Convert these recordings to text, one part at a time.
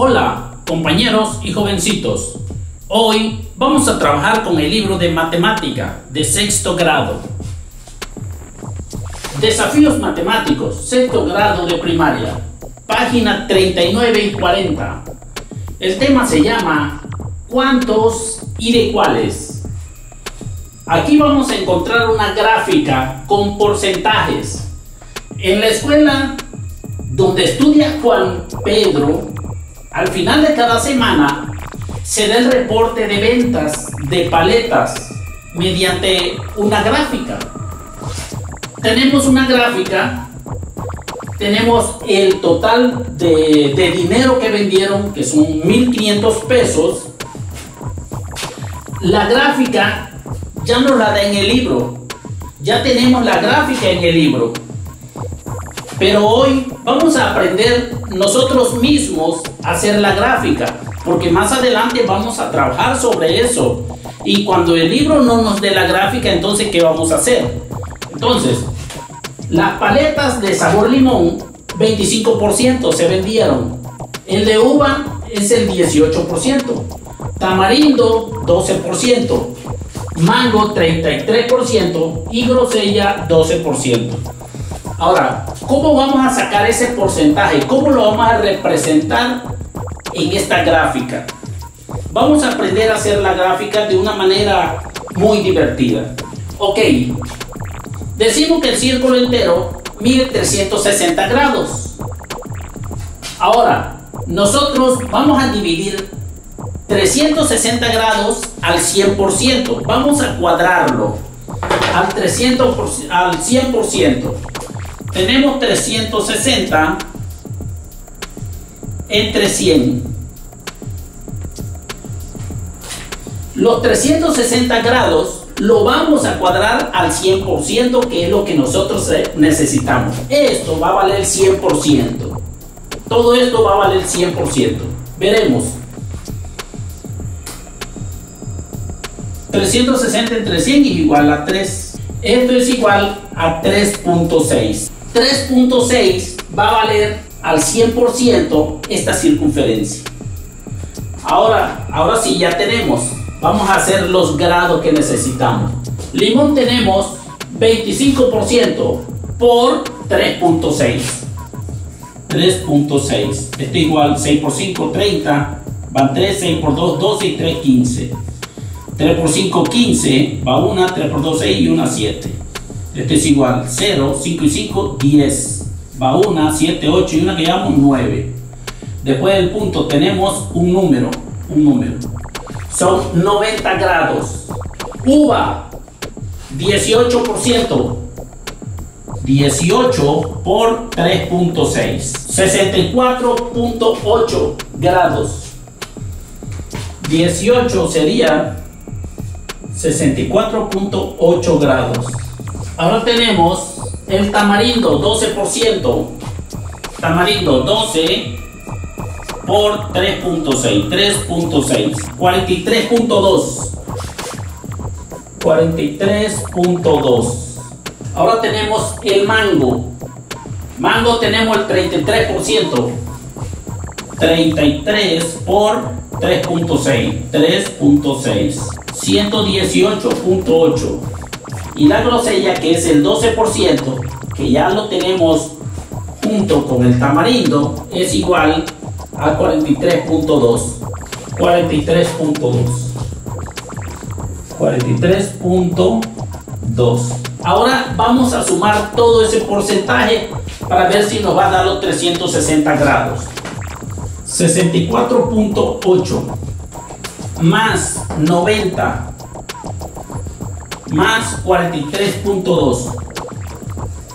Hola, compañeros y jovencitos. Hoy vamos a trabajar con el libro de matemática de sexto grado. Desafíos matemáticos, sexto grado de primaria, página 39 y 40. El tema se llama ¿Cuántos y de cuáles? Aquí vamos a encontrar una gráfica con porcentajes. En la escuela donde estudia Juan Pedro, al final de cada semana se da el reporte de ventas de paletas mediante una gráfica. Tenemos una gráfica, tenemos el total de, dinero que vendieron, que son 1.500 pesos. La gráfica ya nos la da en el libro. Ya tenemos la gráfica en el libro. Pero hoy vamos a aprender nosotros mismos a hacer la gráfica, porque más adelante vamos a trabajar sobre eso. Y cuando el libro no nos dé la gráfica, entonces ¿qué vamos a hacer? Entonces, las paletas de sabor limón, 25% se vendieron. El de uva es el 18%. Tamarindo, 12%. Mango, 33%. Y grosella, 12%. Ahora, ¿cómo vamos a sacar ese porcentaje? ¿Cómo lo vamos a representar en esta gráfica? Vamos a aprender a hacer la gráfica de una manera muy divertida. Ok, decimos que el círculo entero mide 360 grados. Ahora, nosotros vamos a dividir 360 grados al 100%. Vamos a cuadrarlo al, 300%, al 100% tenemos 360 entre 100. Los 360 grados lo vamos a cuadrar al 100%, que es lo que nosotros necesitamos. Esto va a valer 100%. Todo esto va a valer 100%. Veremos. 360 entre 100 es igual a 3. Esto es igual a 3.6. 3.6 va a valer al 100% esta circunferencia. Ahora, ahora sí ya tenemos. Vamos a hacer los grados que necesitamos. Limón tenemos 25% por 3.6. 3.6. Esto igual 6 por 5, 30. Van 3, 6 por 2, 12 y 3, 15. 3 por 5, 15. Va 1, 3 por 2, 6 y 1, 7. Este es igual 0, 5 y 5, 10. Va 1, 7, 8 y una que llamamos 9. Después del punto tenemos un número, un número. Son 90 grados. Uva, 18%. 18 por 3.6. 64.8 grados. 18 sería 64.8 grados. Ahora tenemos el tamarindo 12%. Tamarindo 12 por 3.6. 3.6. 43.2. 43.2. Ahora tenemos el mango. Mango tenemos el 33%. 33 por 3.6. 3.6. 118.8 y la grosella que es el 12% que ya lo tenemos junto con el tamarindo es igual a 43.2 43.2 43.2 ahora vamos a sumar todo ese porcentaje para ver si nos va a dar los 360 grados. 64.8 más 90 más 43.2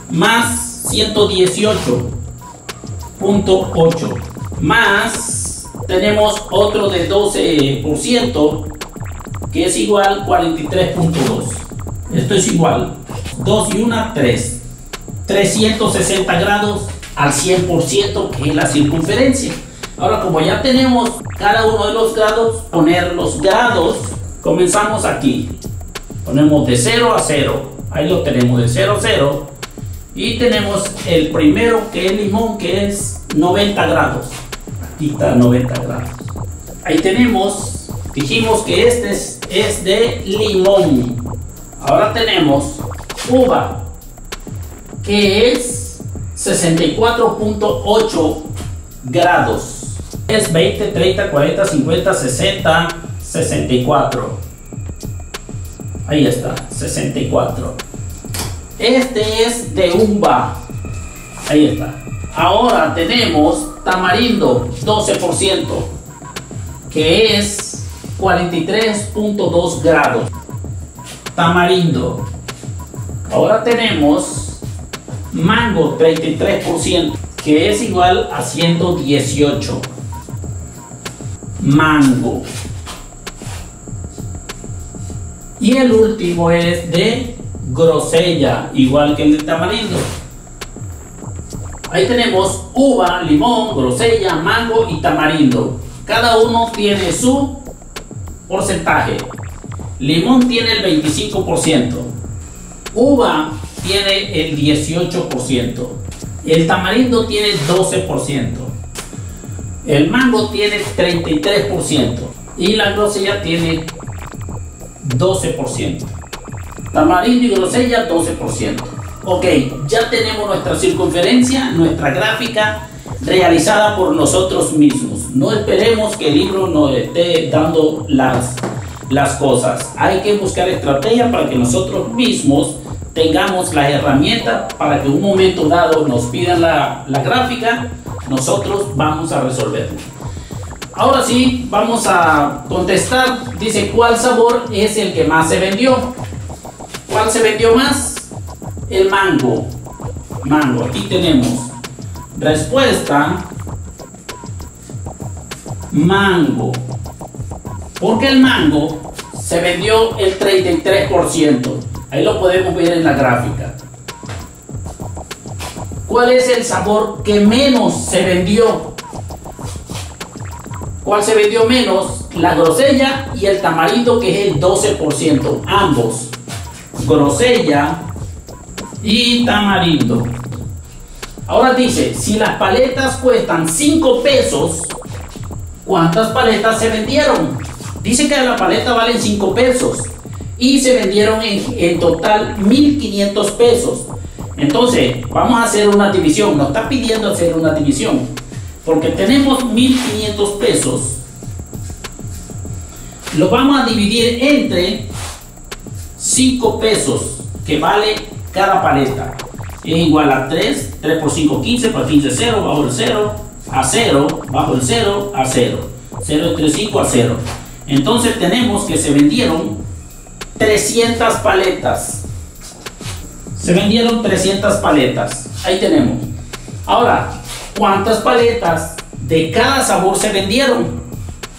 más 118.8 más tenemos otro de 12% que es igual 43.2 esto es igual 2 y 1 3 360 grados al 100% que es la circunferencia. Ahora como ya tenemos cada uno de los grados poner los grados comenzamos aquí Ponemos de 0 a 0. Ahí lo tenemos de 0 a 0. Y tenemos el primero que es limón que es 90 grados. y 90 grados. Ahí tenemos, dijimos que este es, es de limón. Ahora tenemos uva, que es 64.8 grados. Es 20, 30, 40, 50, 60, 64. Ahí está, 64. Este es de uva. Ahí está. Ahora tenemos tamarindo 12%, que es 43.2 grados. Tamarindo. Ahora tenemos mango 33%, que es igual a 118. Mango. Y el último es de grosella, igual que el de tamarindo. Ahí tenemos uva, limón, grosella, mango y tamarindo. Cada uno tiene su porcentaje. Limón tiene el 25%. Uva tiene el 18%. El tamarindo tiene 12%. El mango tiene 33%. Y la grosella tiene 12%. Tamarindo y grosella 12%. Ok, ya tenemos nuestra circunferencia, nuestra gráfica realizada por nosotros mismos. No esperemos que el libro nos esté dando las, las cosas. Hay que buscar estrategia para que nosotros mismos tengamos las herramientas para que en un momento dado nos pidan la, la gráfica, nosotros vamos a resolverlo. Ahora sí, vamos a contestar. Dice, ¿cuál sabor es el que más se vendió? ¿Cuál se vendió más? El mango. Mango. Aquí tenemos. Respuesta. Mango. Porque el mango se vendió el 33%. Ahí lo podemos ver en la gráfica. ¿Cuál es el sabor que menos se vendió? ¿Cuál se vendió menos? La grosella y el tamarindo que es el 12%. Ambos. Grosella y tamarindo. Ahora dice, si las paletas cuestan 5 pesos, ¿cuántas paletas se vendieron? Dice que la paleta vale 5 pesos y se vendieron en, en total 1500 pesos. Entonces, vamos a hacer una división. Nos está pidiendo hacer una división. Porque tenemos 1500 pesos. Lo vamos a dividir entre 5 pesos que vale cada paleta. Es igual a 3. 3 por 5, 15. Por 15, 0. Bajo el 0. A 0. Bajo el 0. A 0. 0 entre 5 a 0. Entonces tenemos que se vendieron 300 paletas. Se vendieron 300 paletas. Ahí tenemos. Ahora, ¿cuántas paletas de cada sabor se vendieron?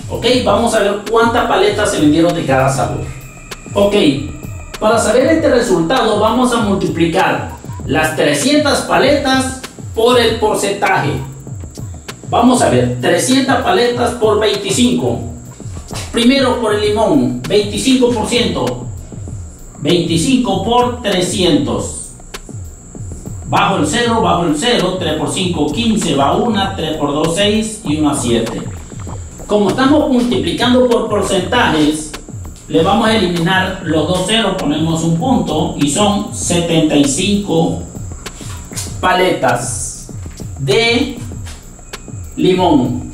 Ok, vamos a ver cuántas paletas se vendieron de cada sabor. Ok, para saber este resultado vamos a multiplicar las 300 paletas por el porcentaje. Vamos a ver, 300 paletas por 25. Primero por el limón, 25%. 25 por 300. Bajo el 0, bajo el 0, 3 por 5, 15, va 1, 3 por 2, 6 y 1, 7. Como estamos multiplicando por porcentajes, le vamos a eliminar los dos ceros, ponemos un punto y son 75 paletas de limón.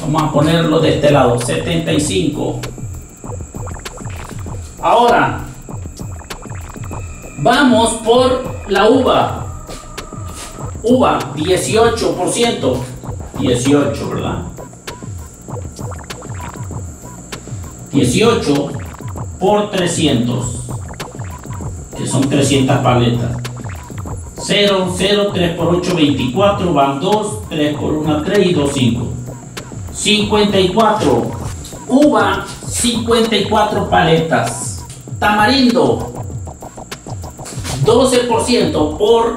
Vamos a ponerlo de este lado, 75. Ahora, vamos por la uva. Uva, 18%. 18, ¿verdad? 18 por 300, que son 300 paletas. 0, 0, 3 por 8, 24, van 2, 3 por 1, 3 y 2, 5. 54. Uva, 54 paletas. Tamarindo, 12% por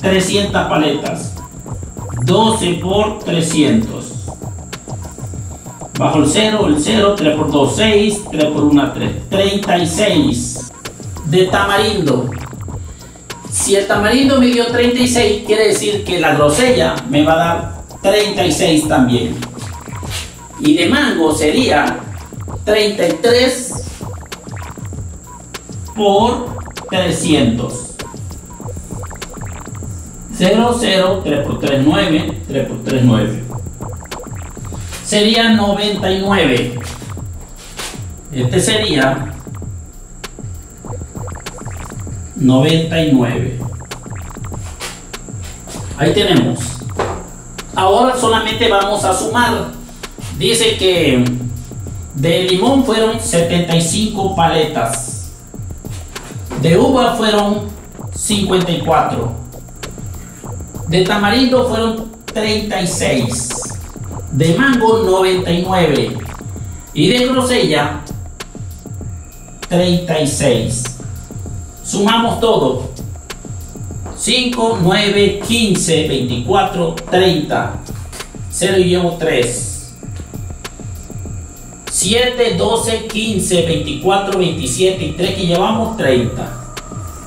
300 paletas. 12 por 300. Bajo el 0, el 0, 3 por 2, 6, 3 por 1, 3. 36 de tamarindo. Si el tamarindo me dio 36, quiere decir que la grosella me va a dar 36 también. Y de mango sería 33 por 300. 0, 0, 3 por 3, 9, 3 por 3, 9. Sería 99. Este sería 99. Ahí tenemos. Ahora solamente vamos a sumar. Dice que de limón fueron 75 paletas. De uva fueron 54. De tamarindo fueron 36. De mango 99. Y de grosella 36. Sumamos todo. 5, 9, 15, 24, 30. 0 y llevo 3. 7, 12, 15, 24, 27 y 3 que llevamos 30.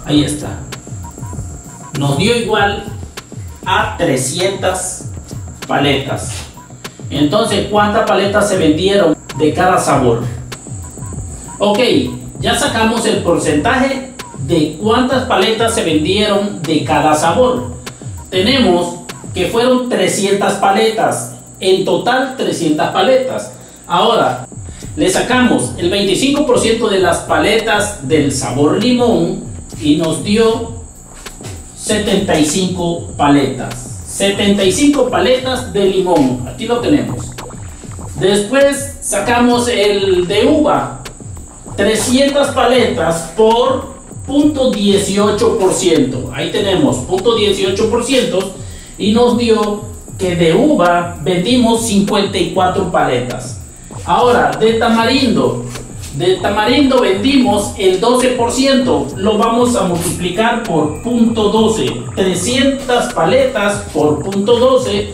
Ahí está. Nos dio igual a 300 paletas. Entonces, ¿cuántas paletas se vendieron de cada sabor? Ok, ya sacamos el porcentaje de cuántas paletas se vendieron de cada sabor. Tenemos que fueron 300 paletas. En total 300 paletas. Ahora, le sacamos el 25% de las paletas del sabor limón y nos dio 75 paletas. 75 paletas de limón. Aquí lo tenemos. Después sacamos el de uva. 300 paletas por punto 18%. Ahí tenemos punto 18% y nos dio que de uva vendimos 54 paletas. Ahora, de tamarindo. De tamarindo vendimos el 12%. Lo vamos a multiplicar por punto 12. 300 paletas por punto 12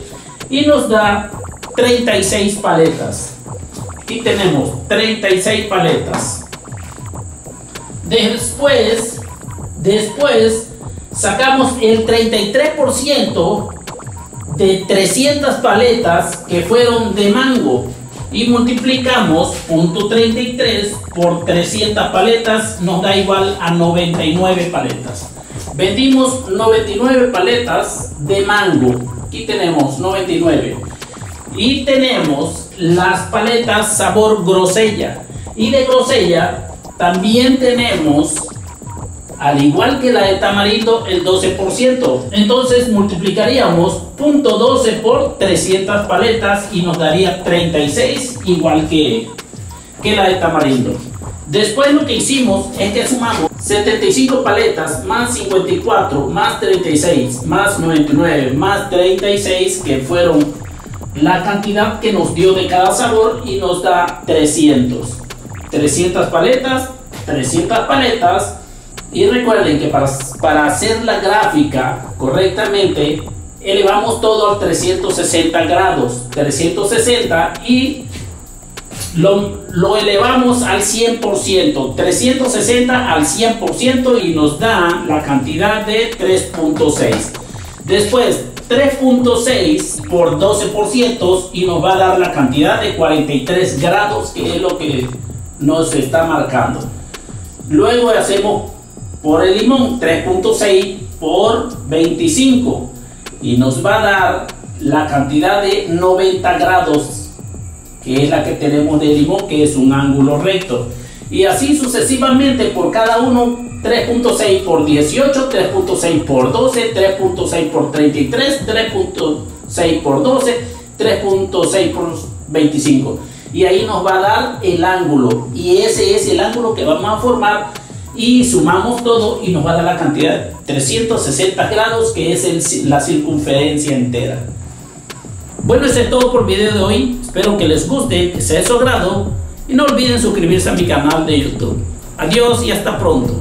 y nos da 36 paletas. Aquí tenemos 36 paletas. Después, después sacamos el 33% de 300 paletas que fueron de mango y multiplicamos punto 33 por 300 paletas nos da igual a 99 paletas. Vendimos 99 paletas de mango. Aquí tenemos 99 y tenemos las paletas sabor grosella. Y de grosella también tenemos al igual que la de tamarindo, el 12%. Entonces multiplicaríamos punto 12 por 300 paletas y nos daría 36, igual que, que la de tamarindo. Después lo que hicimos es que sumamos 75 paletas más 54 más 36 más 99 más 36 que fueron la cantidad que nos dio de cada sabor y nos da 300. 300 paletas, 300 paletas y recuerden que para, para hacer la gráfica correctamente, elevamos todo a 360 grados. 360 y lo, lo, elevamos al 100%, 360 al 100% y nos da la cantidad de 3.6. Después 3.6 por 12% y nos va a dar la cantidad de 43 grados que es lo que nos está marcando. Luego hacemos por el limón 3.6 por 25 y nos va a dar la cantidad de 90 grados que es la que tenemos de limón que es un ángulo recto. Y así sucesivamente por cada uno 3.6 por 18 3.6 por 12 3.6 por 33 3.6 por 12 3.6 por 25 y ahí nos va a dar el ángulo. Y ese es el ángulo que vamos a formar y sumamos todo y nos va a dar la cantidad de 360 grados que es la circunferencia entera. Bueno, eso es todo por el video de hoy. Espero que les guste, que sea de su agrado y no olviden suscribirse a mi canal de YouTube. Adiós y hasta pronto.